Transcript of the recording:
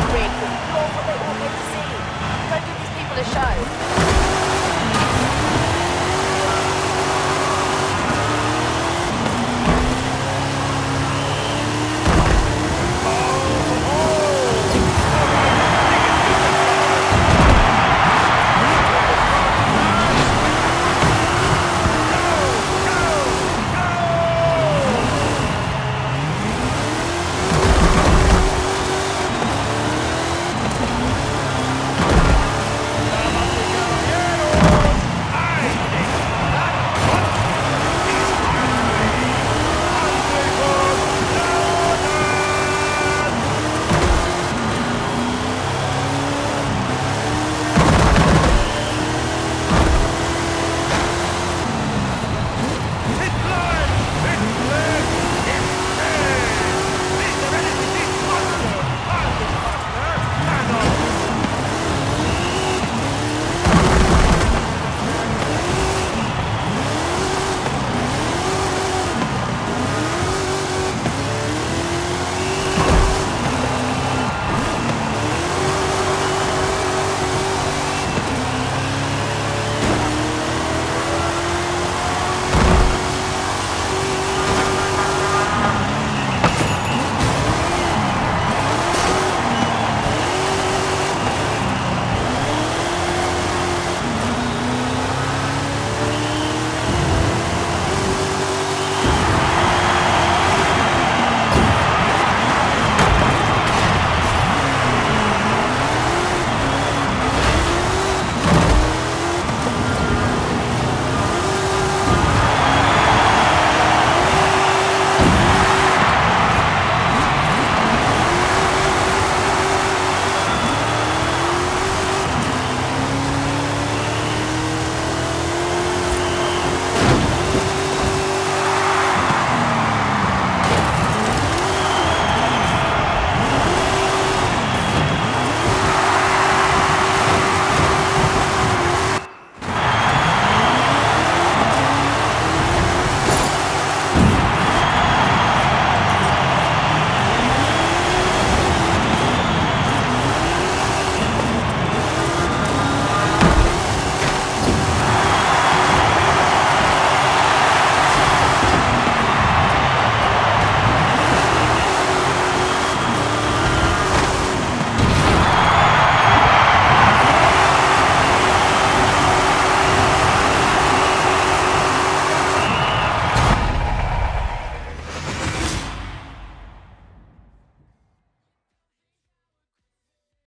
break.